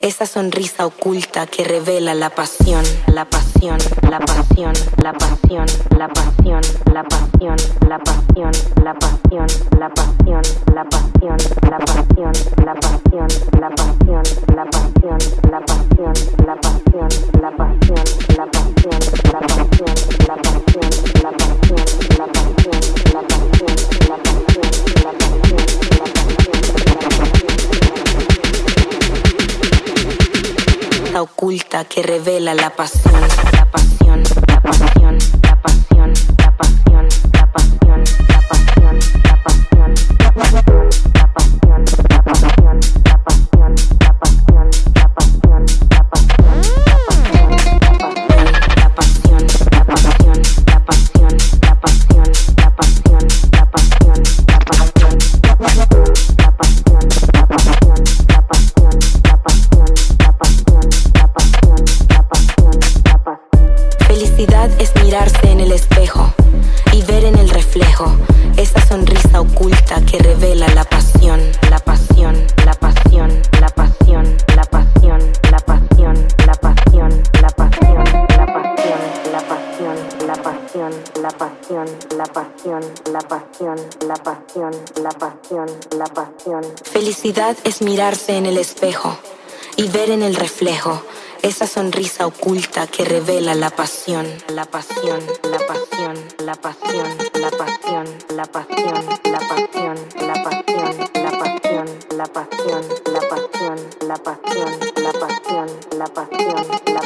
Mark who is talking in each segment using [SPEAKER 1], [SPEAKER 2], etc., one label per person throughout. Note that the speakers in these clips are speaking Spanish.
[SPEAKER 1] esa sonrisa oculta que revela la pasión, la pasión, la pasión, la pasión, la pasión, la pasión, la pasión, la pasión, la pasión, la pasión, oculta que revela la pasión, la pasión, la pasión, Felicidad es mirarse en el espejo y ver en el reflejo esa sonrisa oculta que revela la pasión, la pasión, la pasión, la pasión, la pasión, la pasión, la pasión, la pasión, la pasión, la pasión, la pasión, la pasión, la pasión, la pasión, la pasión, la pasión, la pasión. Felicidad es mirarse en el espejo y ver en el reflejo esa sonrisa oculta que revela la pasión, la pasión, la pasión, la pasión, la pasión, la pasión, la pasión, la pasión, la pasión, la pasión, la pasión, la pasión, la pasión, la pasión, la pasión,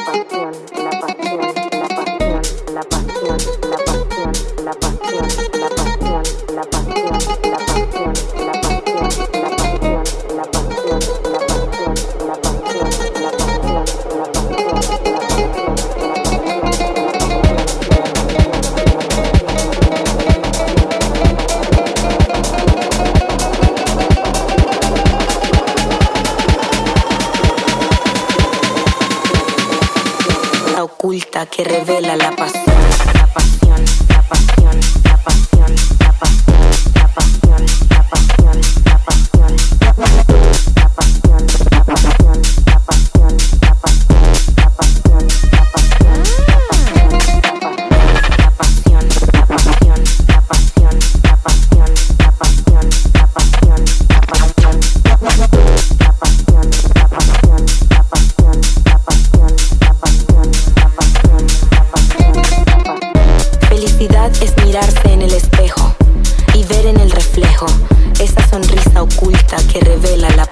[SPEAKER 1] oculta que revela la pasión, la pasión, la pasión, la pasión, la pasión, la pasión, la pasión, la pasión, la pasión, la pasión, la pasión, la pasión, la pasión, la pasión, la pasión, la pasión, la pasión, la pasión, la pasión, la pasión. es mirarse en el espejo y ver en el reflejo esa sonrisa oculta que revela la